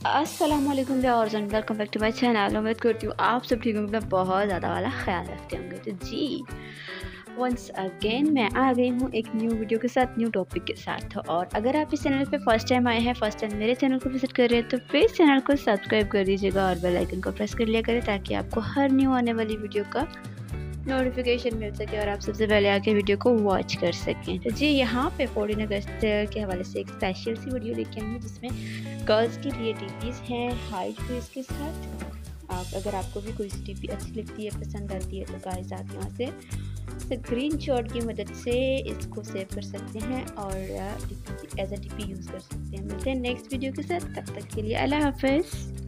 अस्सलाम वालेकुम welcome back to my channel उम्मीद करती हूँ आप सब ठीक होंगे। बहुत ज़्यादा वाला ख्याल रखते होंगे। तो जी वंस अगेन मैं आ गई हूँ एक न्यू वीडियो के साथ न्यू टॉपिक के साथ। और अगर आप इस चैनल पे फ़र्स्ट टाइम आए हैं फ़र्स्ट टाइम मेरे चैनल को विज़िट कर रहे हैं तो प्लीज़ चैनल को सब्सक्राइब कर दीजिएगा और बेल आइकन को प्रेस कर लिया करें ताकि आपको हर न्यू आने वाली वीडियो का नोटिफिकेशन मिल सके और आप सबसे पहले आके वीडियो को वॉच कर सकें। तो जी, यहाँ पे फोर्टीन अगस्त के हवाले से एक स्पेशल सी वीडियो लेके आई हूँ जिसमें गर्ल्स के लिए टीपीज़ हैं हाइट फेस के साथ। आप, अगर आपको भी कोई टीपी अच्छी लगती है, पसंद आती है तो गाइस आप यहाँ से स्क्रीन शॉट की मदद से इसको सेव कर सकते हैं और एज अ टीपी यूज़ कर सकते हैं। मिलते हैं नेक्स्ट वीडियो के साथ, तब तक के लिए अल्लाह हाफिज़।